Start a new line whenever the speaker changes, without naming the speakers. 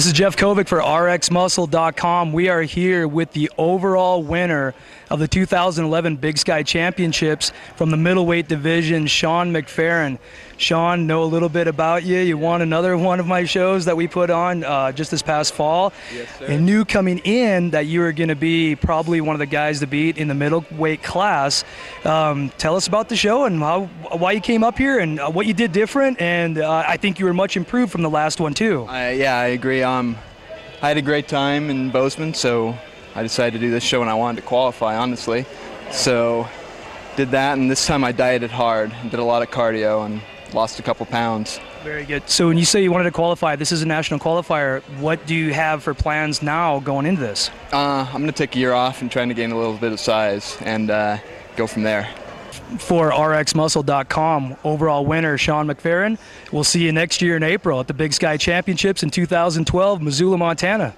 This is Jeff Kovic for RxMuscle.com. We are here with the overall winner of the 2011 Big Sky Championships from the middleweight division, Shaun McFerrin. Shaun, know a little bit about you. You won another one of my shows that we put on uh, just this past fall.
Yes, sir.
And knew coming in that you were going to be probably one of the guys to beat in the middleweight class. Um, tell us about the show and how, why you came up here and uh, what you did different. And uh, I think you were much improved from the last one too.
I, yeah, I agree. Um, I had a great time in Bozeman, so I decided to do this show and I wanted to qualify, honestly. So did that, and this time I dieted hard, and did a lot of cardio, and lost a couple pounds.
Very good. So when you say you wanted to qualify, this is a national qualifier. What do you have for plans now going into this?
Uh, I'm gonna take a year off and trying to gain a little bit of size and uh, go from there.
For RxMuscle.com, overall winner Shaun McFerrin. We'll see you next year in April at the Big Sky Championships in 2012, Missoula, Montana.